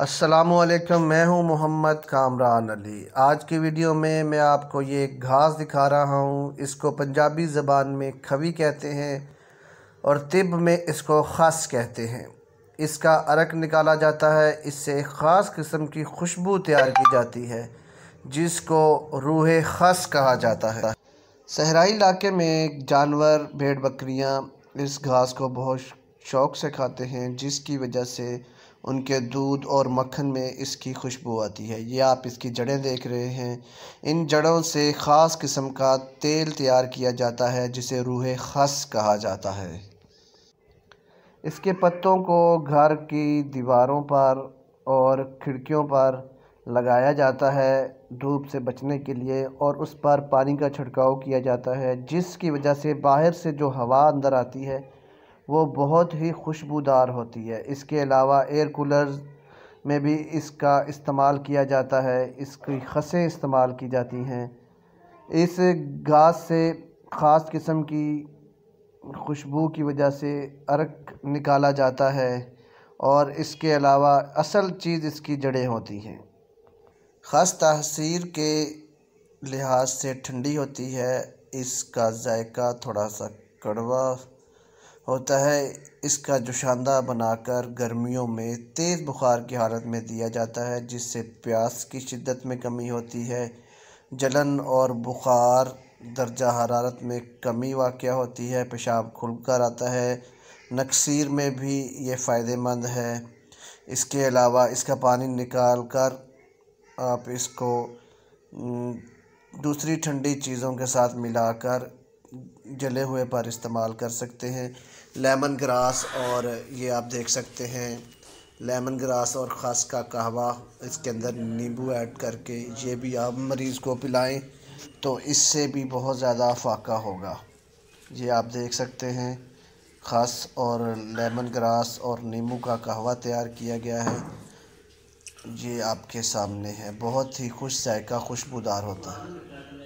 असलकम मैं हूँ मोहम्मद कामरान अली। आज की वीडियो में मैं आपको ये घास दिखा रहा हूँ। इसको पंजाबी ज़बान में खवी कहते हैं और तिब में इसको ख़ास कहते हैं। इसका अरक निकाला जाता है। इससे एक ख़ास किस्म की खुशबू तैयार की जाती है, जिसको रूह ख़ास कहा जाता है। सहराई इलाके में जानवर, भेड़ बकरियाँ इस घास को बहुत शौक़ से खाते हैं, जिसकी वजह से उनके दूध और मक्खन में इसकी खुशबू आती है। ये आप इसकी जड़ें देख रहे हैं। इन जड़ों से ख़ास किस्म का तेल तैयार किया जाता है, जिसे रूह खस कहा जाता है। इसके पत्तों को घर की दीवारों पर और खिड़कियों पर लगाया जाता है धूप से बचने के लिए, और उस पर पानी का छिड़काव किया जाता है, जिसकी वजह से बाहर से जो हवा अंदर आती है वो बहुत ही खुशबूदार होती है। इसके अलावा एयर कूलर में भी इसका इस्तेमाल किया जाता है। इसकी खसें इस्तेमाल की जाती हैं। इस घास से ख़ास किस्म की खुशबू की वजह से अर्क निकाला जाता है और इसके अलावा असल चीज़ इसकी जड़ें होती हैं। ख़ास तहसीर के लिहाज से ठंडी होती है। इसका जायका थोड़ा सा कड़वा होता है। इसका जुशांदा बनाकर गर्मियों में तेज़ बुखार की हालत में दिया जाता है, जिससे प्यास की शिद्दत में कमी होती है। जलन और बुखार दर्जा हरारत में कमी वाक़ होती है। पेशाब खुल कर आता है। नक्सीर में भी ये फ़ायदेमंद है। इसके अलावा इसका पानी निकाल कर आप इसको दूसरी ठंडी चीज़ों के साथ मिलाकर जले हुए पर इस्तेमाल कर सकते हैं। लेमन ग्रास और ये आप देख सकते हैं। लेमन ग्रास और ख़ास का कहवा इसके अंदर नींबू ऐड करके ये भी आप मरीज़ को पिलाएँ तो इससे भी बहुत ज़्यादा फाका होगा। ये आप देख सकते हैं। ख़ास और लेमन ग्रास और नींबू का कहवा तैयार किया गया है। ये आपके सामने है। बहुत ही खुश जायका खुशबूदार होता है।